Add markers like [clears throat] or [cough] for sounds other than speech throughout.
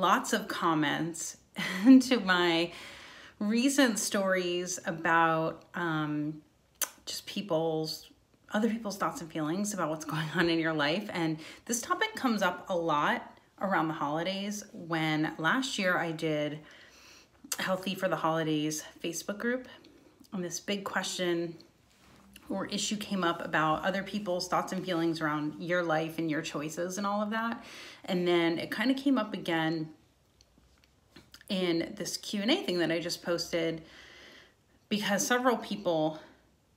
lots of comments [laughs] to my recent stories about um, just people's other people's thoughts and feelings about what's [laughs] going on in your life. And this topic comes up a lot around the holidays when last year I did Healthy for the Holidays Facebook group. And this big question or issue came up about other people's thoughts and feelings around your life and your choices and all of that. And then it kind of came up again in this Q&A thing that I just posted because several people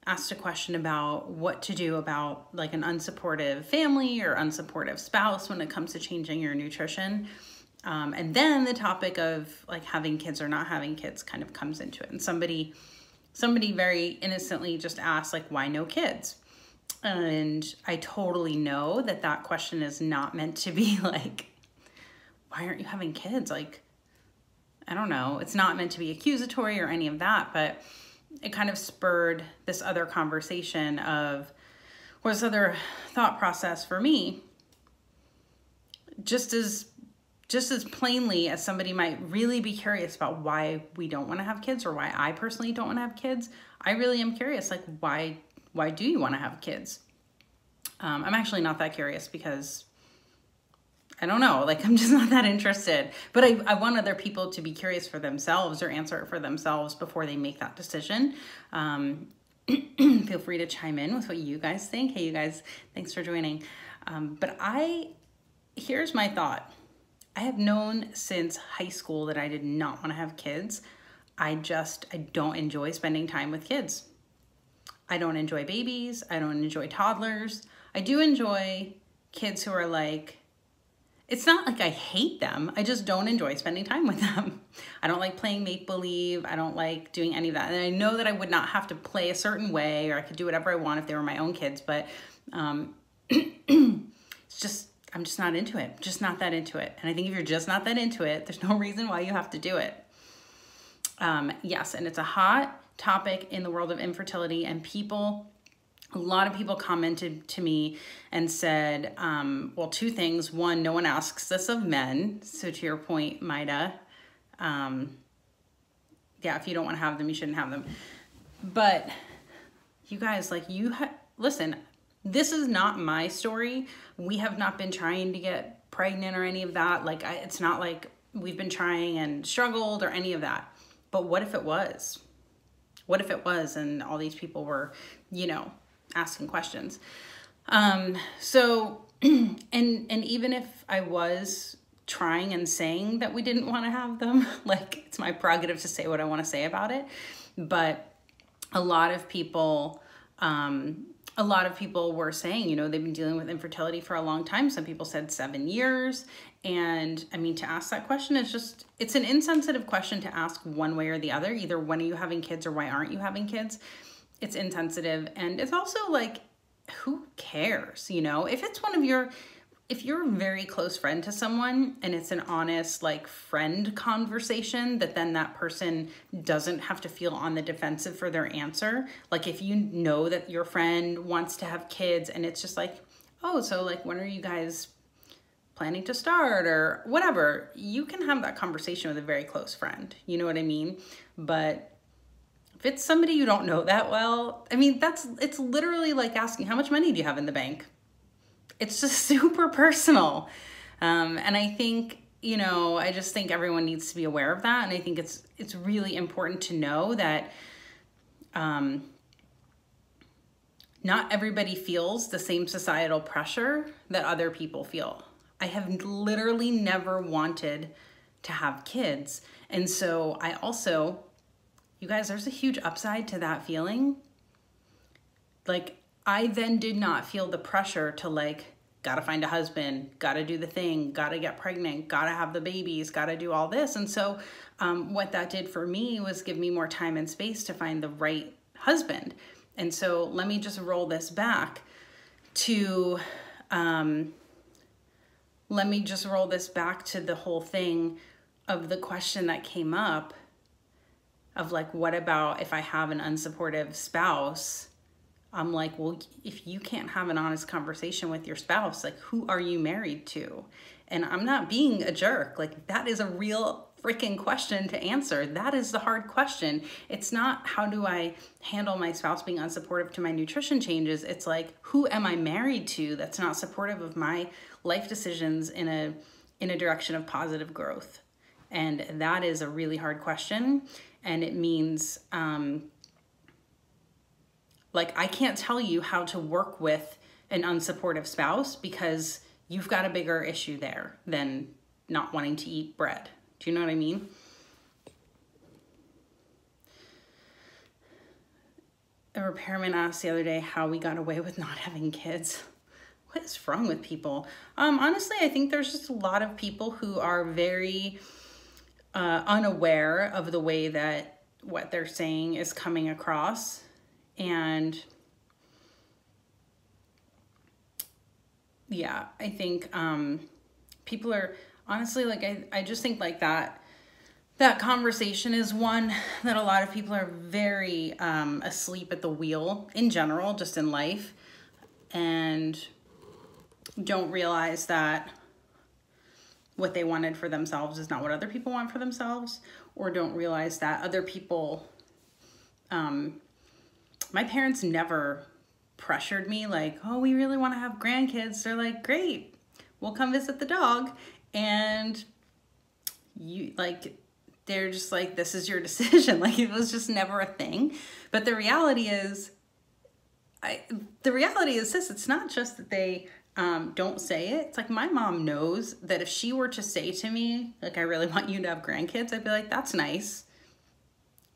asked a question about what to do about like an unsupportive family or unsupportive spouse when it comes to changing your nutrition. Um, and then the topic of like having kids or not having kids kind of comes into it. And somebody, somebody very innocently just asked like, why no kids? And I totally know that that question is not meant to be [laughs] like, why aren't you having kids? Like, I don't know. It's not meant to be accusatory or any of that, but it kind of spurred this other conversation of or this other thought process for me just as just as plainly as somebody might really be curious about why we don't want to have kids or why I personally don't want to have kids, I really am curious like why why do you want to have kids? Um, I'm actually not that curious because I don't know, like [laughs] I'm just not that interested. But I, I want other people to be curious for themselves or answer it for themselves before they make that decision. Um, [clears throat] feel free to chime in with what you guys think. Hey, you guys, thanks for joining. Um, but I, here's my thought. I have known since high school that I did not want to have kids. I just, I don't enjoy spending time with kids. I don't enjoy babies. I don't enjoy toddlers. I do enjoy kids who are like it's not like I hate them. I just don't enjoy spending time with them. [laughs] I don't like playing make believe. I don't like doing any of that. And I know that I would not have to play a certain way or I could do whatever I want if they were my own kids, but um, [clears throat] it's just, I'm just not into it. Just not that into it. And I think if you're just not that into it, there's no reason why you have to do it. Um, yes, and it's a hot topic in the world of infertility and people a lot of people commented to me and said, um, well, two things. One, no one asks this of men. So to your point, Maida, um, yeah, if you don't want to have them, you shouldn't have them. But you guys, like you, listen, this is not my story. We have not been trying to get pregnant or any of that. Like I, it's not like we've been trying and struggled or any of that. But what if it was? What if it was and all these people were, you know, asking questions. Um, so, [clears throat] and, and even if I was trying and saying that we didn't want to have them, [laughs] like it's my prerogative to say what I want to say about it. But a lot of people, um, a lot of people were saying, you know, they've been dealing with infertility for a long time. Some people said seven years. And I mean, to ask that question is just, it's an insensitive question to ask one way or the other. Either when are you having kids or why aren't you having kids? it's insensitive and it's also like who cares you know if it's one of your if you're a very close friend to someone and it's an honest like friend conversation that then that person doesn't have to feel on the defensive for their answer like if you know that your friend wants to have kids and it's just like oh so like when are you guys planning to start or whatever you can have that conversation with a very close friend you know what i mean but if it's somebody you don't know that well, I mean, that's, it's literally like asking, how much money do you have in the bank? It's just [laughs] super personal. Um, and I think, you know, I just think everyone needs to be aware of that. And I think it's, it's really important to know that, um, not everybody feels the same societal pressure that other people feel. I have literally never wanted to have kids. And so I also you guys, there's a huge upside to that feeling. Like, I then did not feel the pressure to like, gotta find a husband, gotta do the thing, gotta get pregnant, gotta have the babies, gotta do all this. And so, um, what that did for me was give me more time and space to find the right husband. And so, let me just roll this back to, um, let me just roll this back to the whole thing of the question that came up of like, what about if I have an unsupportive spouse? I'm like, well, if you can't have an honest conversation with your spouse, like, who are you married to? And I'm not being a jerk. Like, that is a real freaking question to answer. That is the hard question. It's not how do I handle my spouse being unsupportive to my nutrition changes. It's like who am I married to that's not supportive of my life decisions in a in a direction of positive growth. And that is a really hard question. And it means um, like I can't tell you how to work with an unsupportive spouse because you've got a bigger issue there than not wanting to eat bread. Do you know what I mean? A repairman asked the other day how we got away with not having kids. What is wrong with people? Um, honestly, I think there's just a lot of people who are very uh, unaware of the way that what they're saying is coming across. And yeah, I think um, people are honestly, like I, I just think like that that conversation is one that a lot of people are very um, asleep at the wheel in general, just in life, and don't realize that what they wanted for themselves is not what other people want for themselves, or don't realize that other people. Um, my parents never pressured me like, oh, we really want to have grandkids. They're like, great, we'll come visit the dog. And you like they're just like this is your [laughs] decision. Like it was just never a thing. But the reality is i the reality is this it's not just that they um, don't say it. It's like my mom knows that if she were to say to me like i really want you to have grandkids i'd be like that's nice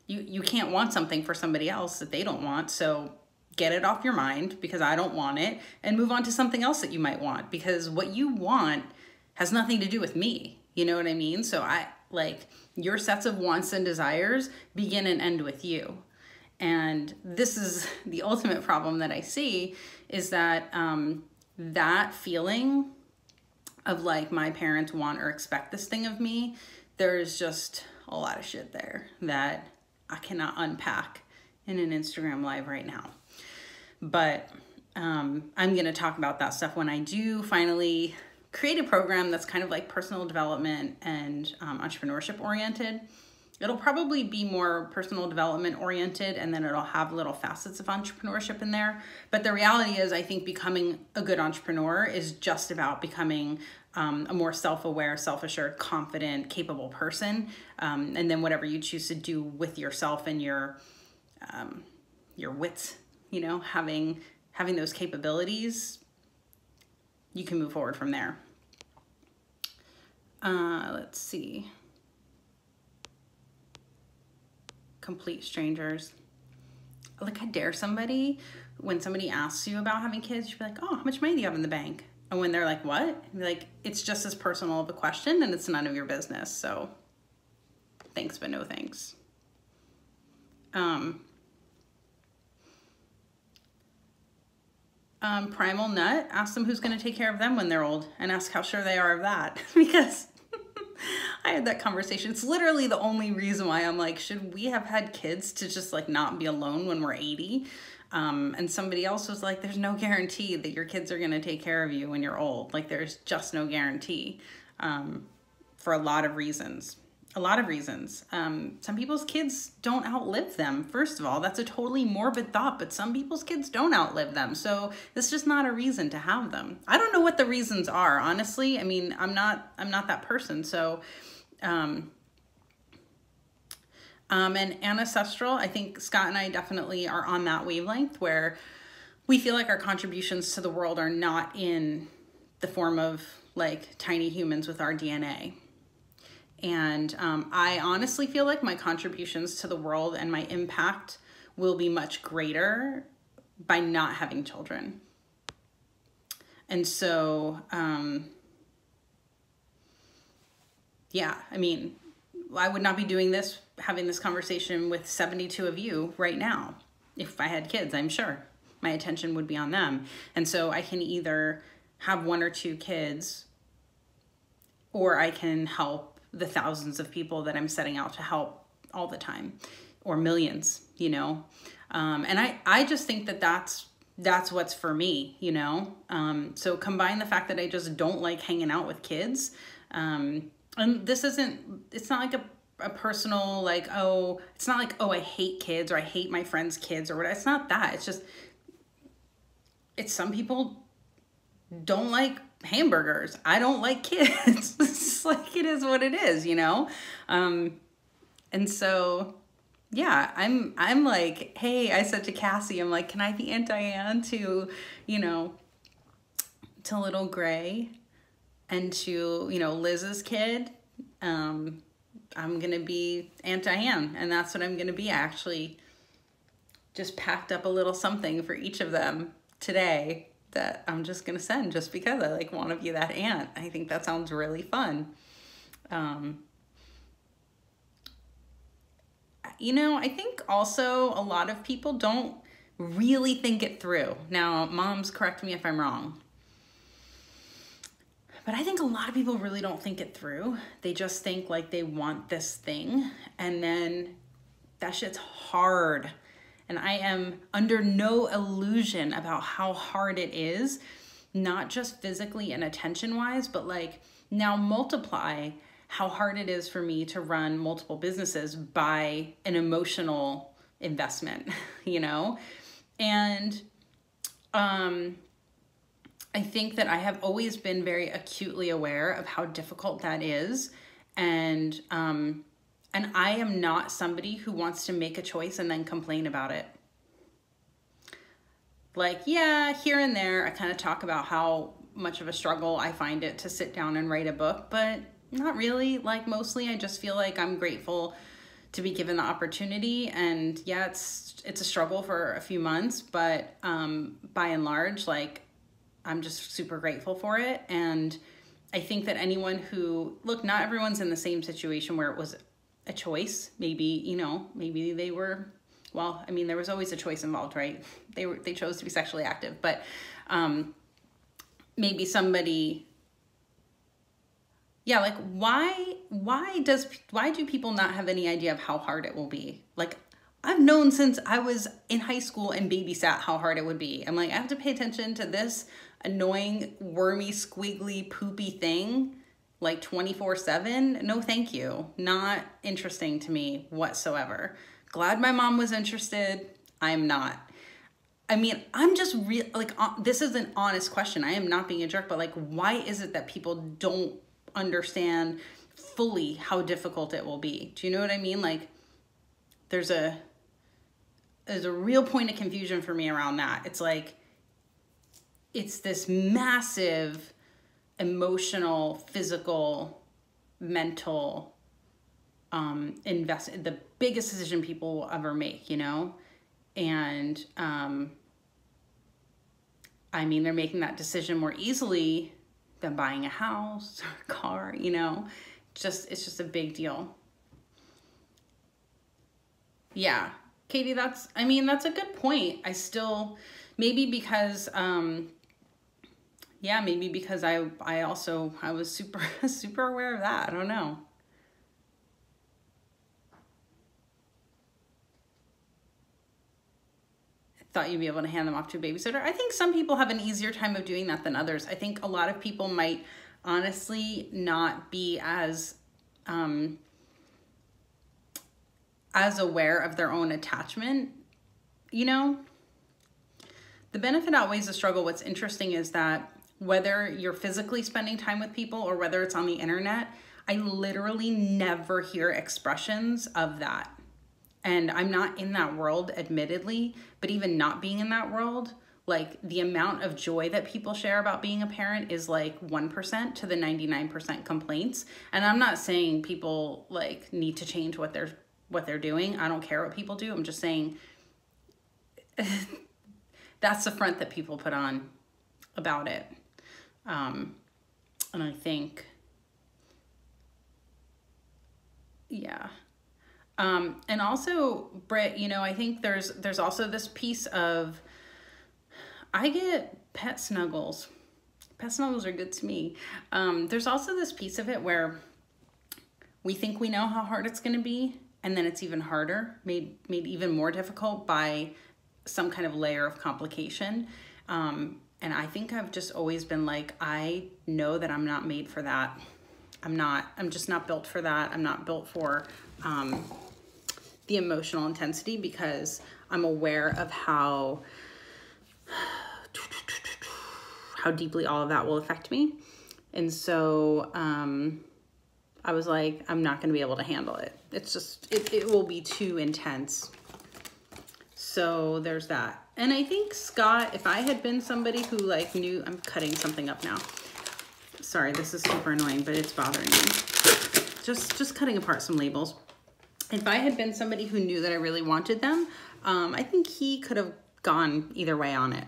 you you can't want something for somebody else that they don't want so get it off your mind because i don't want it and move on to something else that you might want because what you want has nothing to do with me. You know what I mean? So I like your sets of wants and desires begin and end with you. And this is [laughs] the ultimate problem that I see is that um, that feeling of like my parents want or expect this thing of me, there's just a lot of shit there that I cannot unpack in an Instagram live right now. But um, I'm going to talk about that stuff when I do finally create a program that's kind of like personal development and um, entrepreneurship oriented. It'll probably be more personal development oriented and then it'll have little facets of entrepreneurship in there. But the reality is, I think becoming a good entrepreneur is just about becoming um, a more self aware, self assured, confident, capable person. Um, and then whatever you choose to do with yourself and your, um, your wits, you know, having, having those capabilities you can move forward from there. Uh, let's see. Complete strangers. Like I dare somebody, when somebody asks you about having kids, you'd be like, oh, how much money do you have in the bank? And when they're like, what? like, it's just as personal of a question and it's none of your business. So thanks, but no thanks. Um, um, Primal Nut, ask them who's going to take care of them when they're old and ask how sure they are of that [laughs] because [laughs] I had that conversation. It's literally the only reason why I'm like, should we have had kids to just like not be alone when we're 80? Um, and somebody else was like, there's no guarantee that your kids are going to take care of you when you're old. Like there's just no guarantee um, for a lot of reasons a lot of reasons. Um, some people's kids don't outlive them. First of all, that's a totally morbid thought, but some people's kids don't outlive them. So it's just not a reason to have them. I don't know what the reasons are, honestly. I mean, I'm not I'm not that person. So um, um, and ancestral, I think Scott and I definitely are on that wavelength where we feel like our contributions to the world are not in the form of like tiny humans with our DNA. And um, I honestly feel like my contributions to the world and my impact will be much greater by not having children. And so, um, yeah, I mean, I would not be doing this, having this conversation with 72 of you right now. If I had kids, I'm sure my attention would be on them. And so I can either have one or two kids or I can help the thousands of people that I'm setting out to help all the time or millions, you know? Um, and I, I just think that that's that's what's for me, you know? Um, so combine the fact that I just don't like hanging out with kids. Um, and this isn't, it's not like a, a personal, like, oh, it's not like, oh, I hate kids or I hate my friends' kids or whatever. It's not that. It's just, it's some people don't like hamburgers. I don't like kids. [laughs] it's like it is what it is, you know? Um, and so yeah, I'm I'm like, hey, I said to Cassie, I'm like, can I be Aunt Diane to, you know, to little Gray and to, you know, Liz's kid. Um, I'm gonna be Aunt Diane, and that's what I'm gonna be. I actually just packed up a little something for each of them today that I'm just gonna send just because I like want to be that aunt. I think that sounds really fun. Um, you know, I think also a lot of people don't really think it through. Now, moms, correct me if I'm wrong. But I think a lot of people really don't think it through. They just think like they want this thing and then that shit's hard. And I am under no illusion about how hard it is, not just physically and attention wise, but like now multiply how hard it is for me to run multiple businesses by an emotional investment, [laughs] you know? And um, I think that I have always been very acutely aware of how difficult that is. And um, and I am not somebody who wants to make a choice and then complain about it. Like, yeah, here and there, I kind of talk about how much of a struggle I find it to sit down and write a book, but not really. Like, mostly, I just feel like I'm grateful to be given the opportunity. And yeah, it's it's a struggle for a few months, but um, by and large, like, I'm just super grateful for it. And I think that anyone who look, not everyone's in the same situation where it was a choice. Maybe, you know, maybe they were, well, I mean, there was always a choice involved, right? [laughs] They were, they chose to be sexually active, but um, maybe somebody, yeah, like why, why does, why do people not have any idea of how hard it will be? Like I've known since I was in high school and babysat how hard it would be. I'm like, I have to pay attention to this annoying, wormy, squiggly, poopy thing like 24 7 no thank you. Not interesting to me whatsoever. Glad my mom was interested. I'm not. I mean i'm just real like uh, this is an honest question. I am not being a jerk but like why is it that people don't understand fully how difficult it will be? Do you know what i mean? Like there's a there's a real point of confusion for me around that. It's like it's this massive emotional, physical, mental um, invest the biggest decision people will ever make, you know? And um, I mean, they're making that decision more easily than buying a house or [laughs] a car, you know? Just, it's just a big deal. Yeah, Katie, that's, I mean, that's a good point. I still, maybe because um, yeah, maybe because I I also I was super [laughs] super aware of that. I don't know. I thought you'd be able to hand them off to a babysitter. I think some people have an easier time of doing that than others. I think a lot of people might honestly not be as um, as aware of their own attachment, you know? The benefit outweighs the struggle. What's interesting is that whether you're physically spending time with people or whether it's on the internet, I literally never hear expressions of that. And I'm not in that world, admittedly, but even not being in that world, like the amount of joy that people share about being a parent is like 1% to the 99% complaints. And I'm not saying people like need to change what they're what they're doing. I don't care what people do. I'm just saying [laughs] that's the front that people put on about it. Um, and I think, yeah. Um, and also, Britt, you know, I think there's there's also this piece of I get pet snuggles. Pet snuggles are good to me. Um, there's also this piece of it where we think we know how hard it's going to be, and then it's even harder, made made even more difficult by some kind of layer of complication. Um, and I think I've just always been like, I know that I'm not made for that. I'm not, I'm just not built for that. I'm not built for um, the emotional intensity because I'm aware of how, how deeply all of that will affect me. And so um, I was like, I'm not going to be able to handle it. It's just, it, it will be too intense. So there's that. And I think Scott, if I had been somebody who like knew, I'm cutting something up now. Sorry, this is super annoying, but it's bothering me. Just, just cutting apart some labels. If I had been somebody who knew that I really wanted them, um, I think he could have gone either way on it.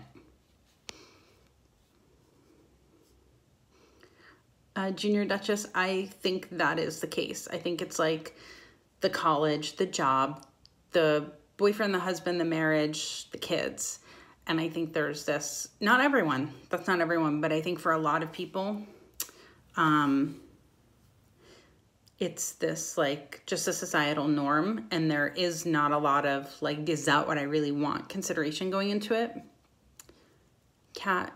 uh, Junior Duchess, I think that is the case. I think it's like the college, the job, the boyfriend, the husband, the marriage, the kids. And I think there's this, not everyone, that's not everyone, but I think for a lot of people, um, it's this like just a societal norm and there is not a lot of like, is that what I really want consideration going into it? Cat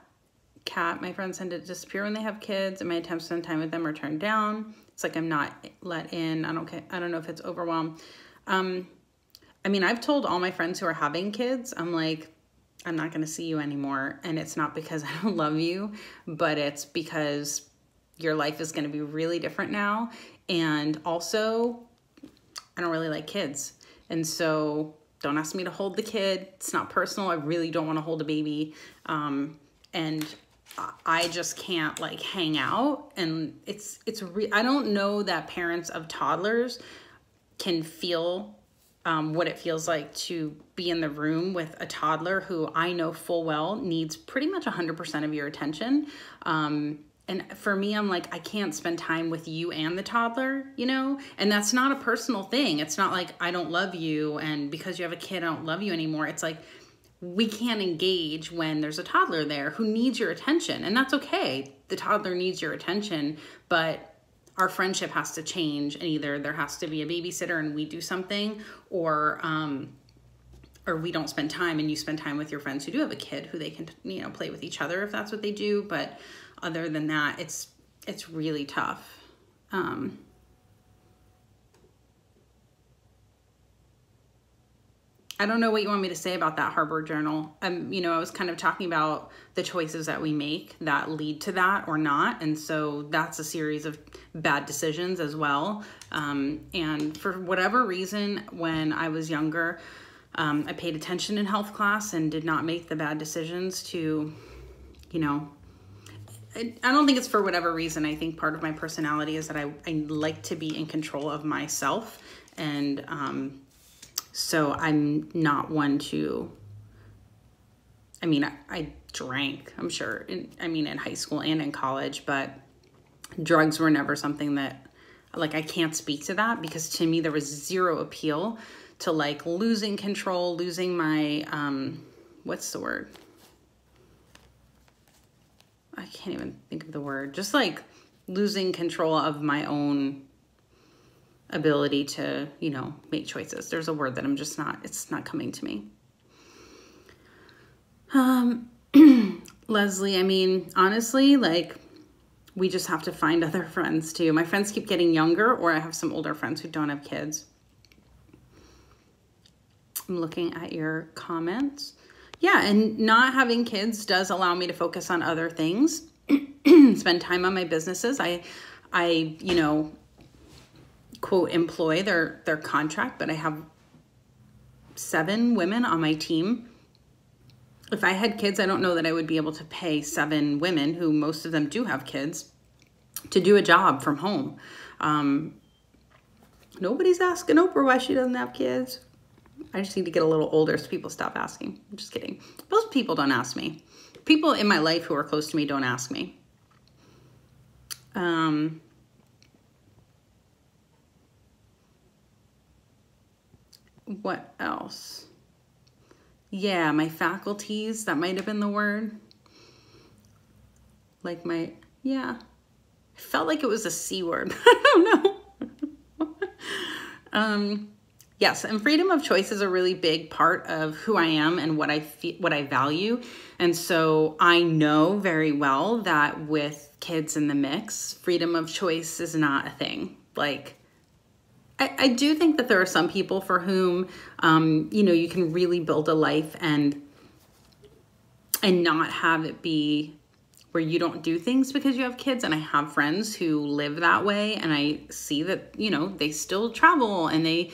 cat my friends tend to disappear when they have kids and my attempts to spend time with them are turned down it's like i'm not let in i don't i don't know if it's overwhelmed um i mean i've told all my friends who are having kids i'm like i'm not going to see you anymore and it's not because [laughs] i don't love you but it's because your life is going to be really different now and also i don't really like kids and so don't ask me to hold the kid it's not personal i really don't want to hold a baby um, and I just can't like hang out and it's it's re- I don't know that parents of toddlers can feel um, what it feels like to be in the room with a toddler who I know full well needs pretty much 100% of your attention. Um, and for me, I'm like, I can't spend time with you and the toddler, you know? And that's not a personal thing. It's not like I don't love you and because you have a kid, I don't love you anymore. It's like, we can't engage when there's a toddler there who needs your attention. And that's okay. The toddler needs your attention, but our friendship has to change and either there has to be a babysitter and we do something or um or we don't spend time and you spend time with your friends who do have a kid who they can you know play with each other if that's what they do. But other than that it's it's really tough. Um I don't know what you want me to say about that Harbor Journal. Um, you know, I was kind of talking about the choices that we make that lead to that or not. And so that's a series of bad decisions as well. Um, and for whatever reason, when I was younger, um, I paid attention in health class and did not make the bad decisions to, you know, I, don't think it's for whatever reason. I think part of my personality is that I, I like to be in control of myself and, um, so I'm not one to, I mean, I, I drank, I'm sure, in, I mean, in high school and in college, but drugs were never something that, like, I can't speak to that because to me there was zero appeal to like losing control, losing my, um, what's the word? I can't even think of the word. Just like losing control of my own ability to, you know, make choices. There's a word that I'm just not, it's not coming to me. Um, [clears throat] Leslie, I mean, honestly, like, we just have to find other [laughs] friends too. My friends keep getting younger, or I have some older friends who don't have kids. I'm looking at your comments. Yeah, and not having kids does allow me to focus on other things, [clears throat] spend time on my businesses. I, I, you know, quote employ their their contract, but I have seven women on my team. If I had kids, I don't know that I would be able to pay seven women, who most of them do have kids, to do a job from home. Um, nobody's asking Oprah why she doesn't have kids. I just need to get a little older so people stop asking. I'm just kidding. Most people don't ask me. People in my life who are close to me don't ask me. Um, what else? Yeah, my faculties, that might have been the word. Like my, yeah. I felt like it was a C word. [laughs] I don't know. [laughs] um, Yes, and freedom of choice is a really big part of who I am and what I feel, what I value. And so I know very well that with kids in the mix, freedom of choice is not a thing. Like I, I do think that there are some people for whom um, you know, you can really build a life and and not have it be where you don't do things because you have kids and I have friends who live that way and I see that, you know, they still travel and they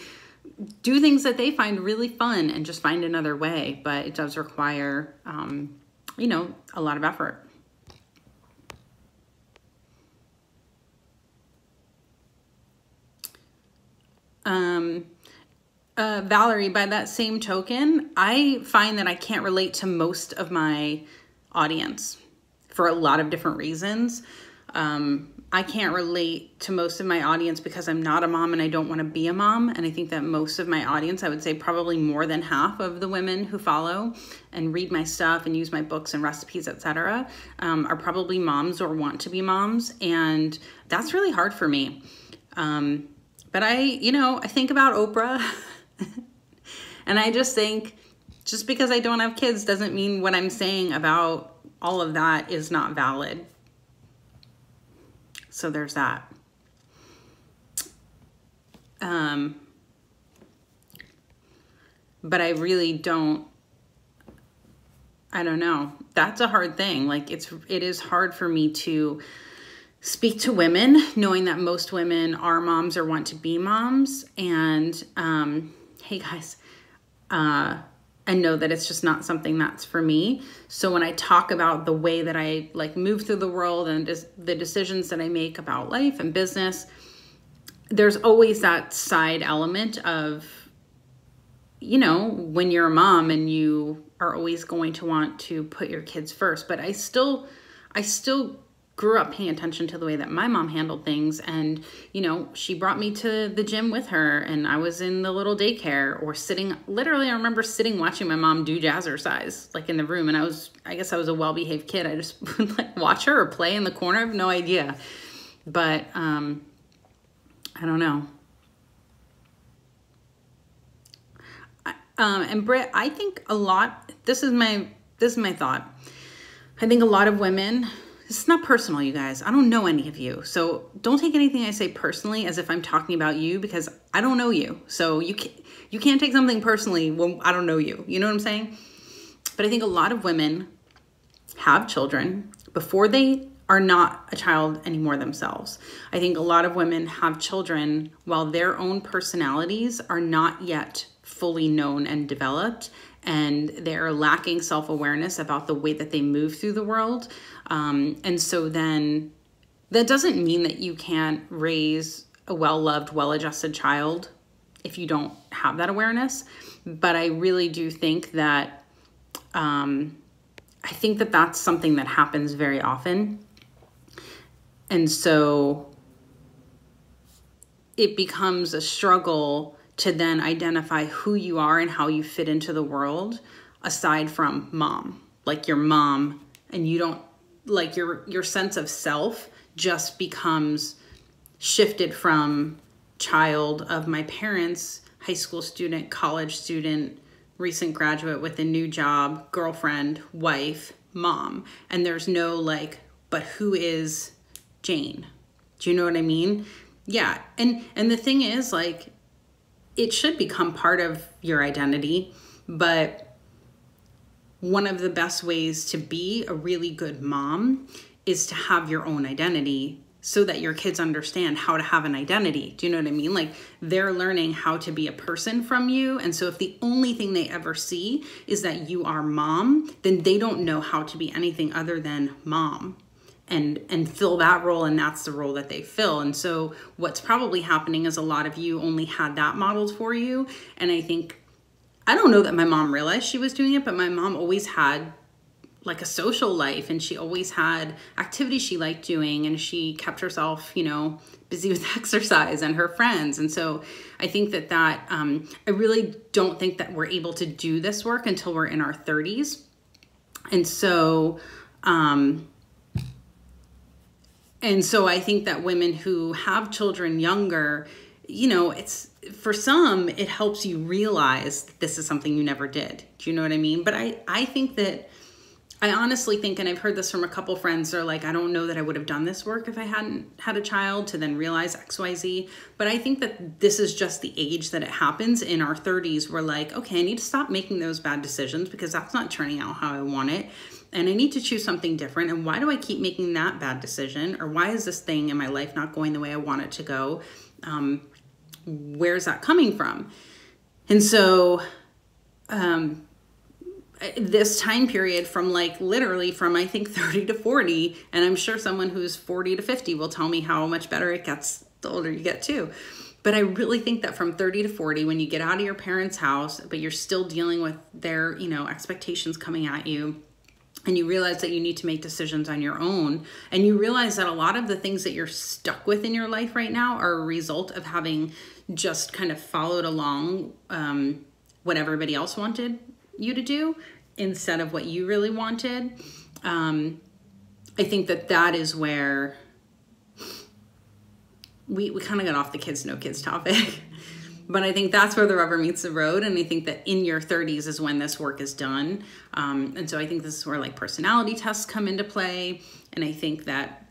do things that they find really fun and just find another way, but it does require, um, you know, a lot of effort. Um, uh, Valerie, by that same token, I find that I can't relate to most of my audience for a lot of different reasons. Um, I can't relate to most of my audience because I'm not a mom and I don't want to be a mom. And I think that most of my audience, I would say probably more than half of the women who follow and read my stuff and use my books and recipes, etc., um, are probably moms or want to be moms. And that's really hard for me. Um, but I, you know, I think about Oprah [laughs] and I just think just because I don't have kids doesn't mean what I'm saying about all of that is not valid. So there's that. Um, but I really don't, I don't know. That's a hard thing. Like it's, it is hard for me to speak to women, knowing that most women are moms or want to be moms. And, um, hey guys, uh, and know that it's just not something that's for me. So when I talk about the way that I like move through the world and the decisions that I make about life and business, there's always that side element of you know, when you're a mom and you are always going to want to put your kids first, but I still I still grew up paying attention to the way that my mom handled things. And you know she brought me to the gym with her and i was in the little daycare or sitting literally i remember sitting watching my mom do jazzercise like in the room. And i was i guess i was a well-behaved kid. I just [laughs] would like watch her or play in the corner. I have no idea. But um i don't know. Um and Britt, i think a lot this is my this is my thought. I think a lot of women is not personal, you guys. I don't know any of you. So don't take anything I say personally as if I'm talking about you because I don't know you. So you can't, you can't take something personally when I don't know you. You know what I'm saying? But I think a lot of women have children before they are not a child anymore themselves. I think a lot of women have children while their own personalities are not yet fully known and developed and they're lacking self-awareness about the way that they move through the world. Um, and so then that doesn't mean that you can't raise a well-loved well-adjusted child if you don't have that awareness. But i really do think that um, i think that that's something that happens very often. And so it becomes a struggle to then identify who you are and how you fit into the world aside from mom. Like your mom and you don't like your your sense of self just becomes shifted from child of my parents high school student college student recent graduate with a new job girlfriend wife mom. And there's no like but who is jane? Do you know what i mean? Yeah. And and the thing is like it should become part of your identity, but one of the best ways to be a really good mom is to have your own identity so that your kids understand how to have an identity. Do you know what I mean? Like they're learning how to be a person from you. And so if the only thing they ever see is that you are mom, then they don't know how to be anything other than mom and and fill that role and that's the role that they fill. And so what's probably happening is a lot of you only had that modeled for you. And i think i don't know that my mom realized she was doing it but my mom always had like a social life and she always had activities she liked doing and she kept herself you know busy [laughs] with exercise and her friends. And so i think that that um, i really don't think that we're able to do this work until we're in our 30s and so um, and so I think that women who have children younger, you know, it's for some, it helps you realize this is something you never did. Do you know what I mean? But I, I think that I honestly think, and I've heard this from a couple friends, they're like, I don't know that I would have done this work if I hadn't had a child to then realize XYZ. But I think that this is just the age that it happens in our 30s. We're like, okay, I need to stop making those bad decisions because that's not turning out how I want it. And I need to choose something different. And why do I keep making that bad decision? Or why is this thing in my life not going the way I want it to go? Um, where's that coming from? And so, um, this time period from like literally from I think [laughs] 30 to 40 and I'm sure someone who's 40 to 50 will tell me how much better it gets the older you get too. But I really think that from 30 to 40 when you get out of your parents' house but you're still dealing with their, you know, expectations coming at you and you realize that you need to make decisions on your own and you realize that a lot of the things that you're stuck with in your life right now are a result of having just kind of followed along um, what everybody else wanted you to do instead of what you really wanted. Um, I think that that is where we, we kind of got off the kids, no kids topic. [laughs] but I think that's where the rubber meets the road. And I think that in your 30s is when this work is done. Um, and so I think this is where like personality tests come into play. And I think that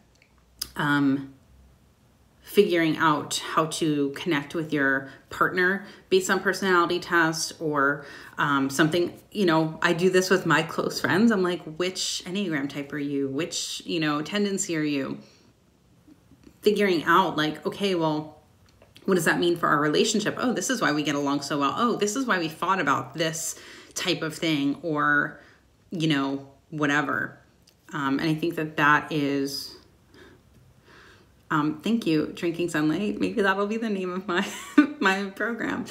um, figuring out how to connect with your partner based on personality test or um, something you know i do this with my close friends i'm like which enneagram type are you which you know tendency are you figuring out like okay well what does that mean for our relationship oh this is why we get along so well oh this is why we fought about this type of thing or you know whatever um, and i think that that is um, thank you, Drinking Sunlight. Maybe that'll be the name of my [laughs] my program.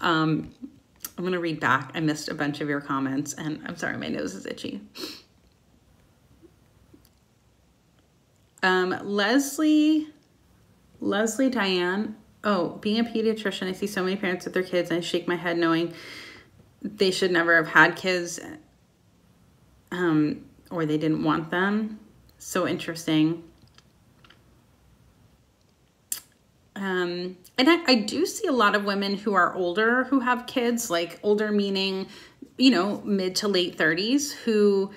Um, I'm gonna read back. I missed a bunch of your comments, and I'm sorry, my nose is itchy. Um, Leslie, Leslie Diane. Oh, being a pediatrician, I see so many parents with their kids, and I shake my head knowing they should never have had kids, um, or they didn't want them. So interesting. Um, and I, I do see a lot of women who are older who have kids, like older meaning, you know, mid to late 30s, who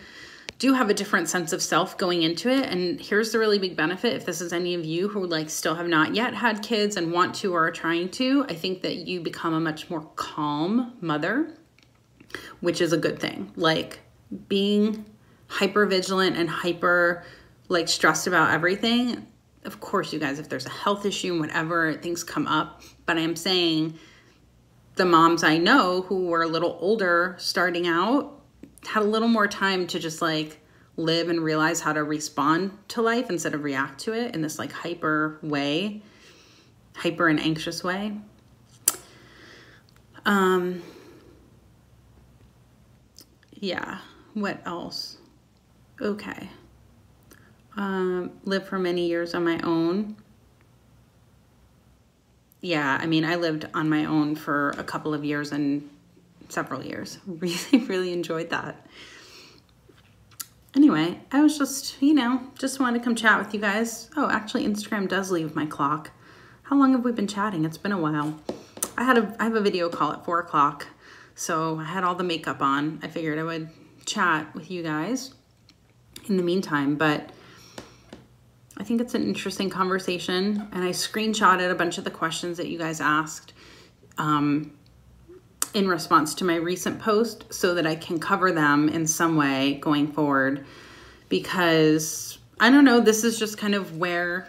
do have a different sense of self going into it. And here's the really big benefit if this is any of you who like still have not yet had kids and want to or are trying to, I think that you become a much more calm mother, which is a good thing. Like being hyper vigilant and hyper like stressed about everything of course, you guys, if there's a health issue and whatever, things come up. But I'm saying the moms I know who were a little older starting out had a little more time to just like live and realize how to respond to life instead of react to it in this like hyper way, hyper and anxious way. Um, yeah, what else? Okay um, lived for many years on my own. Yeah, I mean, I lived on my own for a couple of years and several years. [laughs] Really, really enjoyed that. Anyway, I was just, you know, just wanted to come chat with you guys. Oh, actually, Instagram does leave my clock. How long have we been chatting? It's been a while. I had a, I have a video call at four o'clock, so I had all the makeup on. I figured I would chat with you guys in the meantime, but I think it's an interesting conversation. And I screenshotted a bunch of the questions that you guys asked um, in response to my recent post so that I can cover them in some way going forward. Because I don't know, this is just kind of where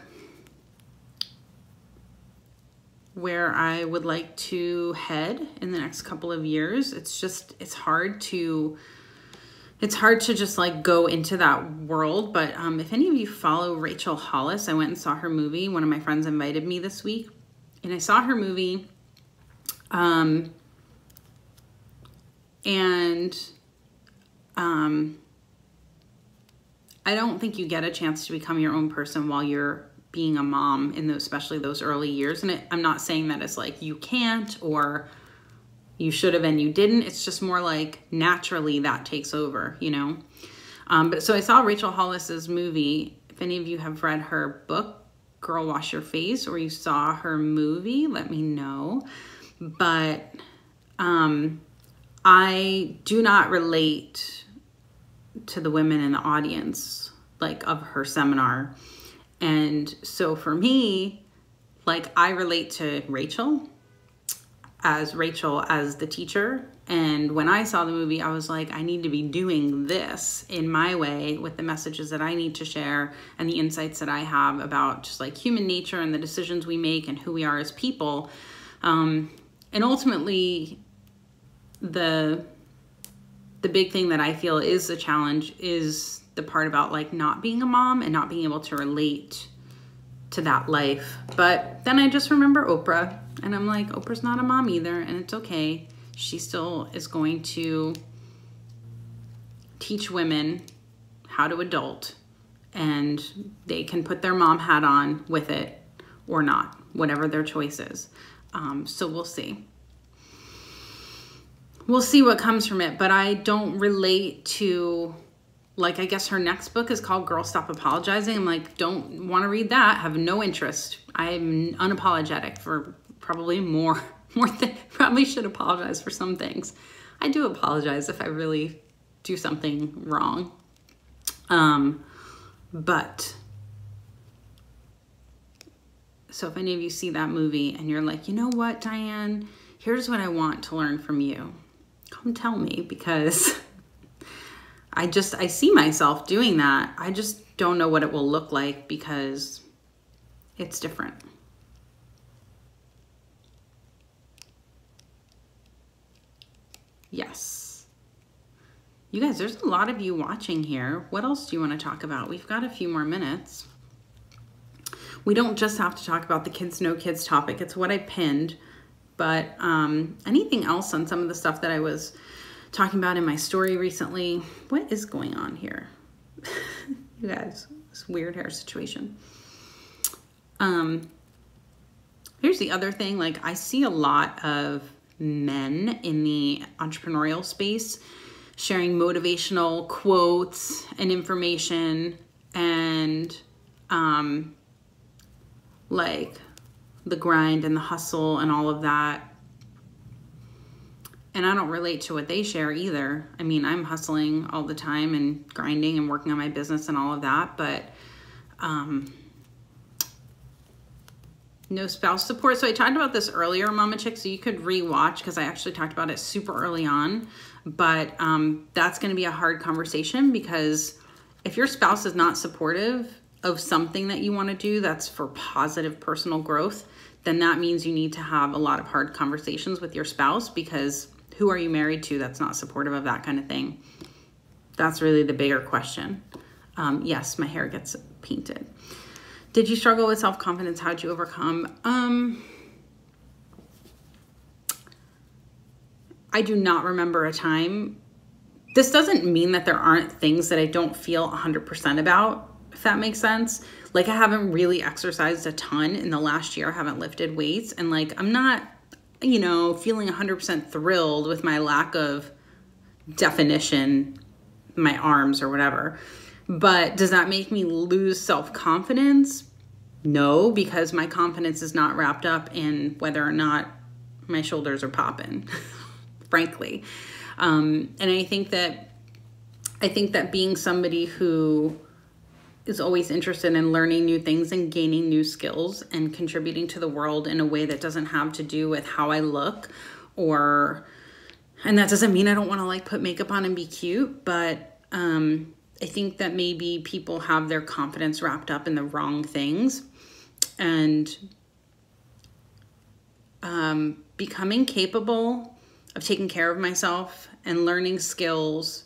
where I would like to head in the next couple of years. It's just, it's hard to it's hard to just like go into that world. But um, if any of you follow Rachel Hollis, I went and saw her movie. One of my friends invited me this week, and I saw her movie. Um, and um, I don't think you get a chance to become your own person while you're being a mom in those, especially those early years. And it, I'm not saying that it's like you can't or you should have and you didn't. It's just more like naturally that takes over, you know? Um, but so I saw Rachel Hollis's movie. If any of you have read her book Girl Wash Your Face or you saw her movie, let me know. But um, I do not relate to the women in the audience like of her seminar. And so for me, like I relate to Rachel as Rachel as the teacher. And when I saw the movie, I was like, I need to be doing this in my way with the messages that I need to share and the insights that I have about just like human nature and the decisions we make and who we are as people. Um, and ultimately, the the big thing that I feel is the challenge is the part about like not being a mom and not being able to relate to that life. But then I just remember Oprah and I'm like, Oprah's not a mom either, and it's okay. She still is going to teach women how to adult, and they can put their mom hat on with it or not, whatever their choice is. Um, so we'll see. We'll see what comes from it, but I don't relate to like I guess her next book is called Girl Stop Apologizing. I'm like, don't want to read that, have no interest. I'm unapologetic for probably more [laughs] more than probably should apologize for some things. I do apologize if I really do something wrong. Um, but so if any of you see that movie and you're like, you know what, Diane, here's what I want to learn from you. Come tell me because [laughs] I just I see myself doing that. I just don't know what it will look like because it's different. Yes. You guys, there's a lot of you watching here. What else do you want to talk about? We've got a few more minutes. We don't just have to talk about the kids, no kids topic. It's what I pinned. But um, anything else on some of the stuff that I was talking about in my story recently? What is going on here? [laughs] you guys, this weird hair situation. Um, here's the other thing. Like, I see a lot of men in the entrepreneurial space sharing motivational quotes and information and um, like the grind and the hustle and all of that. And I don't relate to what they share either. I mean, I'm hustling all the time and grinding and working on my business and all of that, but um, no spouse support. So I talked about this earlier, Mama Chick, so you could rewatch because I actually talked about it super early on. But um, that's going to be a hard conversation because if your spouse is not supportive of something that you want to do that's for positive personal growth, then that means you need to have a lot of hard conversations with your spouse because who are you married to that's not supportive of that kind of thing? That's really the bigger question. Um, yes, my hair gets painted. Did you struggle with self confidence? How'd you overcome? Um, I do not remember a time. This doesn't mean that there aren't things that I don't feel 100% about, if that makes sense. Like, I haven't really exercised a ton in the last year, I haven't lifted weights, and like, I'm not, you know, feeling 100% thrilled with my lack of definition, my arms or whatever. But does that make me lose self confidence? No, because my confidence is not wrapped up in whether or not my shoulders are popping, [laughs] frankly. Um, and I think that I think that being somebody who is always interested in learning new things and gaining new skills and contributing to the world in a way that doesn't have to do with how I look or and that doesn't mean I don't want to like put makeup on and be cute, but um I think that maybe people have their confidence wrapped up in the wrong things. And um, becoming capable of taking care of myself and learning skills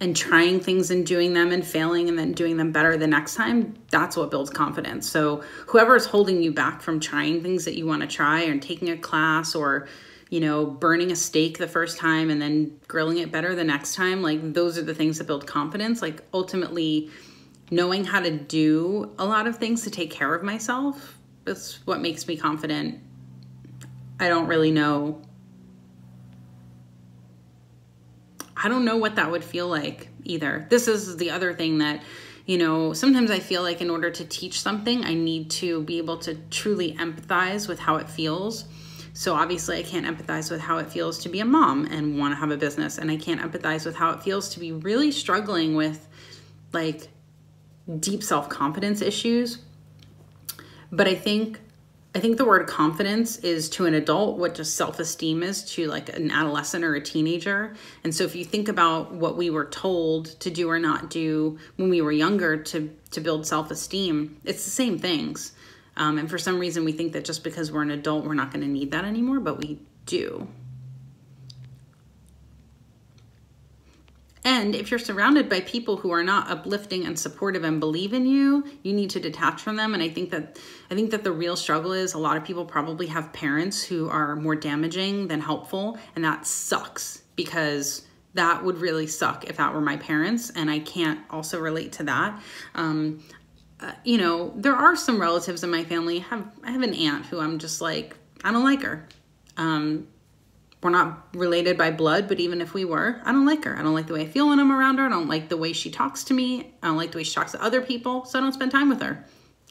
and trying things and doing them and failing and then doing them better the next time, that's what builds confidence. So, whoever is holding you back from trying things that you want to try and taking a class or you know, burning a steak the first time and then grilling it better the next time, like those are the things that build confidence. Like ultimately knowing how to do a lot of things to take care of myself is what makes me confident. I don't really know. I don't know what that would feel like either. This is the other thing that you know, sometimes I feel like in order to teach something, I need to be able to truly empathize with how it feels. So obviously, I can't empathize with how it feels to be a mom and want to have a business, and I can't empathize with how it feels to be really struggling with like deep self confidence issues. But I think I think the word confidence is to an adult what just self esteem is to like an adolescent or a teenager. And so if you think about what we were told to do or not do when we were younger to, to build self esteem, it's the same things. Um, and for some reason, we think that just because we're an adult, we're not going to need that anymore, but we do. And if you're surrounded by people who are not uplifting and supportive and believe in you, you need to detach from them. And I think that I think that the real struggle is a lot of people probably have parents who are more damaging than helpful, and that sucks because that would really suck if that were my parents, and I can't also relate to that. Um, uh, you know, there are some relatives in my family. I have I have an aunt who I'm just like I don't like her. Um, we're not related by blood, but even if we were, I don't like her. I don't like the way I feel when I'm around her. I don't like the way she talks to me. I don't like the way she talks to other people, so I don't spend time with her.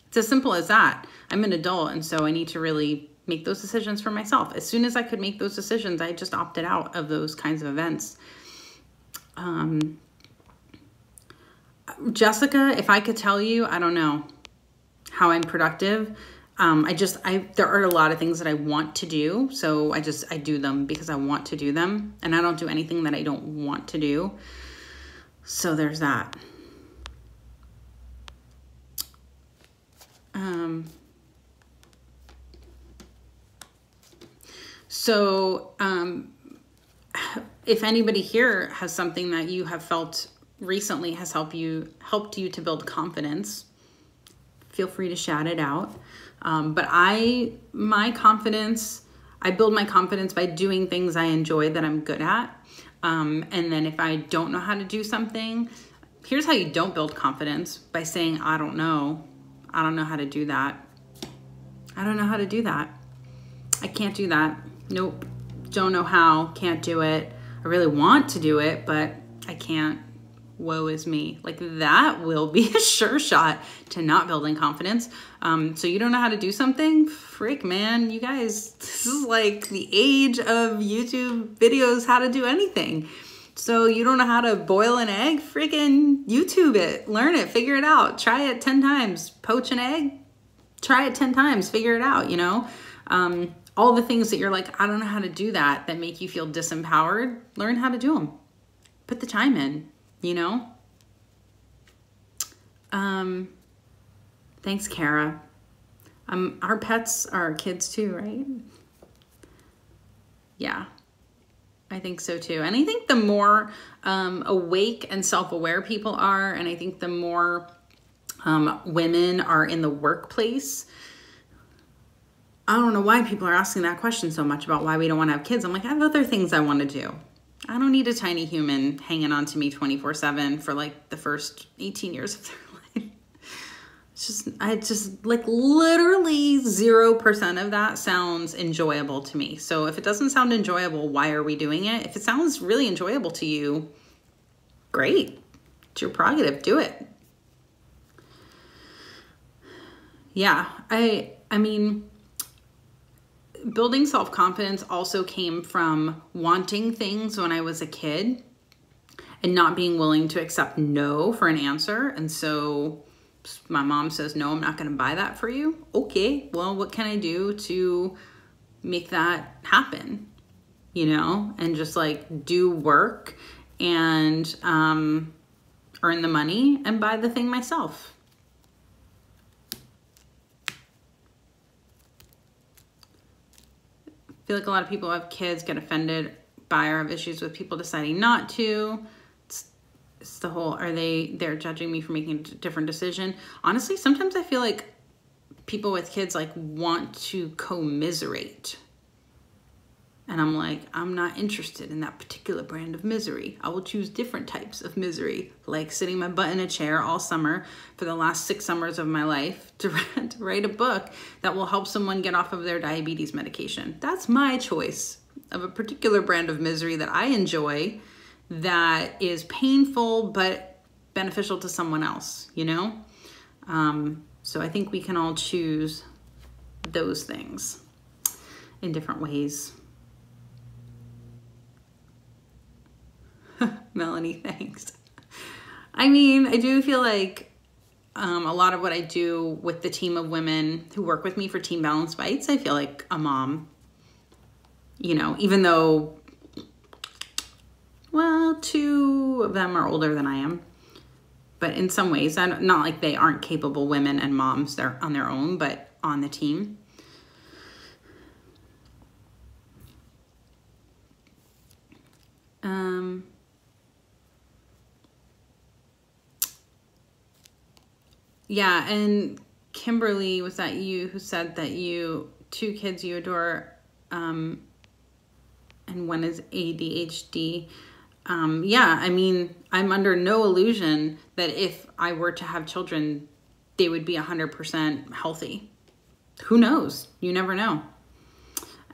It's as simple as that. I'm an adult, and so I need to really make those decisions for myself. As soon as I could make those decisions, I just opted out of those kinds of events. Um, Jessica, if I could tell you, I don't know how I'm productive um, I just I there are a lot of things that I want to do, so I just I do them because I want to do them, and I don't do anything that I don't want to do. So there's that. Um, so um, if anybody here has something that you have felt recently has helped you helped you to build confidence, feel free to shout it out. Um, but I, my confidence, I build my confidence by doing things I enjoy that I'm good at. Um, and then if I don't know how to do something, here's how you don't build confidence by saying, I don't know. I don't know how to do that. I don't know how to do that. I can't do that. Nope. Don't know how. Can't do it. I really want to do it, but I can't woe is me. Like that will be [laughs] a sure shot to not building confidence. Um, so you don't know how to do something? Freak, man. You guys, [laughs] this is like the age of YouTube videos, how to do anything. So you don't know how to boil an egg? Freaking YouTube it, learn it, figure it out. Try it 10 times. Poach an egg? Try it 10 times, figure it out, you know? Um, all the things that you're like, I don't know how to do that, that make you feel disempowered, learn how to do them. Put the time in you know? Um, thanks, Kara. Um, our pets are kids too, right? Yeah, I think so too. And I think the more um, awake and self-aware people are, and I think the more um, women are in the workplace, I don't know why people are asking that question so much about why we don't want to have kids. I'm like, I have other things I want to do. I don't need a tiny human hanging on to me 24 7 for like the first 18 years of their [laughs] life. It's just, I just like literally 0% of that sounds enjoyable to me. So if it doesn't sound enjoyable, why are we doing it? If it sounds really enjoyable to you, great. It's your prerogative. Do it. Yeah, I, I mean, building self confidence also came from wanting things when I was a kid and not being willing to accept no for an answer. And so my mom says, No, I'm not going to buy that for you. Okay, well, what can I do to make that happen? You know, and just like do work and um, earn the money and buy the thing myself. Feel like a lot of people have kids get offended by or have issues with people deciding not to. It's, it's the whole, are they, they're judging me for making a different decision. Honestly, sometimes I feel like people with kids like want to commiserate and I'm like, I'm not interested in that particular brand of misery. I will choose different types of misery, like sitting my butt in a chair all summer for the last six summers of my life [laughs] to, to write a book that will help someone get off of their diabetes medication. That's my choice of a particular brand of misery that I enjoy that is painful, but beneficial to someone else, you know? Um, so I think we can all choose those things in different ways. [laughs] Melanie, thanks. I mean, I do feel like um, a lot of what I do with the team of women who work with me for Team Balanced Bites, I feel like a mom. You know, even though, well, two of them are older than I am. But in some ways, I am not like they aren't capable women and moms, they're on their own, but on the team. Um, yeah, and Kimberly, was that you who said that you, two kids you adore, um, and one is ADHD? Um, yeah, I mean, I'm under no illusion that if I were to have children, they would be 100% healthy. Who knows? You never know.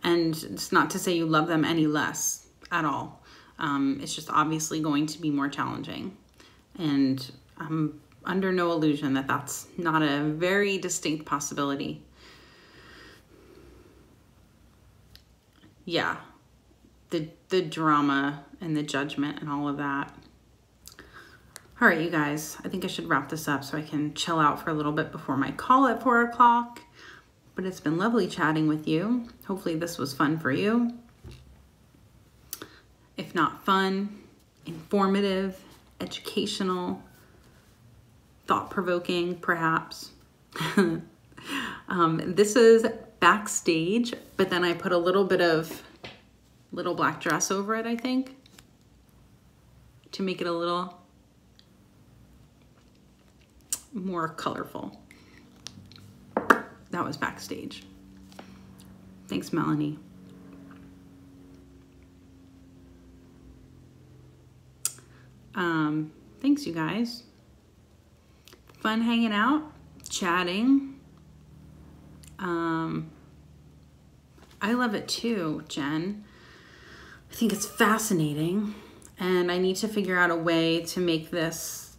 And it's not to say you love them any less at all. Um, it's just obviously going to be more challenging. And I'm under no illusion that that's not a very distinct possibility. Yeah, the, the drama and the judgment and all of that. All right, you guys, I think I should wrap this up so I can chill out for a little bit before my call at four o'clock. But it's been lovely chatting with you. Hopefully this was fun for you if not fun, informative, educational, thought provoking, perhaps. [laughs] um, this is backstage, but then I put a little bit of little black dress over it, I think, to make it a little more colorful. That was backstage. Thanks, Melanie. Um, thanks, you guys. Fun hanging out, chatting. Um, I love it too, Jen. I think it's fascinating, and I need to figure out a way to make this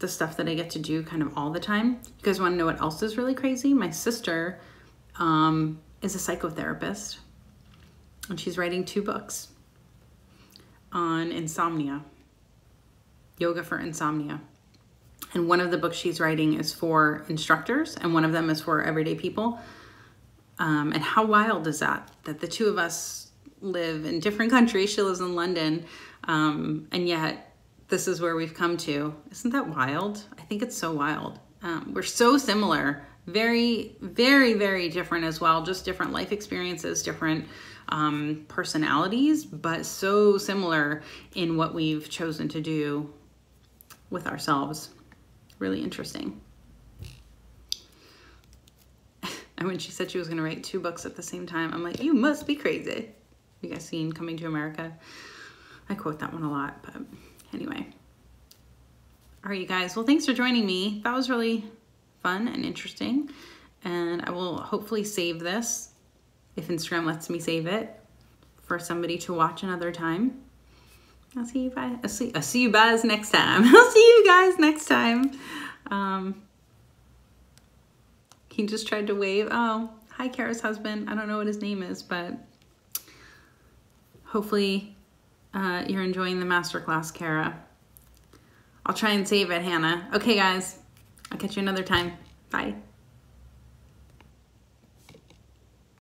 the stuff that I get to do kind of all the time. You guys want to know what else is really crazy? My sister um, is a psychotherapist, and she's writing two books on insomnia Yoga for Insomnia. And one of the books she's writing is for instructors, and one of them is for everyday people. Um, and how wild is that? That the two of us live in different countries. She lives in London, um, and yet this is where we've come to. Isn't that wild? I think it's so wild. Um, we're so similar, very, very, very different as well. Just different life experiences, different um, personalities, but so similar in what we've chosen to do with ourselves. Really interesting. [laughs] and when she said she was going to write two books at the same time, I'm like, you must be crazy. You guys seen Coming to America? I quote that one a lot, but anyway. All right, you guys. Well, thanks for joining me. That was really fun and interesting. And I will hopefully save this if Instagram lets me save it for somebody to watch another time. I'll see you guys. I'll see, I'll see you guys next time. [laughs] I'll see you guys next time. Um, he just tried to wave. Oh, hi, Kara's husband. I don't know what his name is, but hopefully uh, you're enjoying the masterclass, Kara. I'll try and save it, Hannah. Okay, guys. I'll catch you another time. Bye.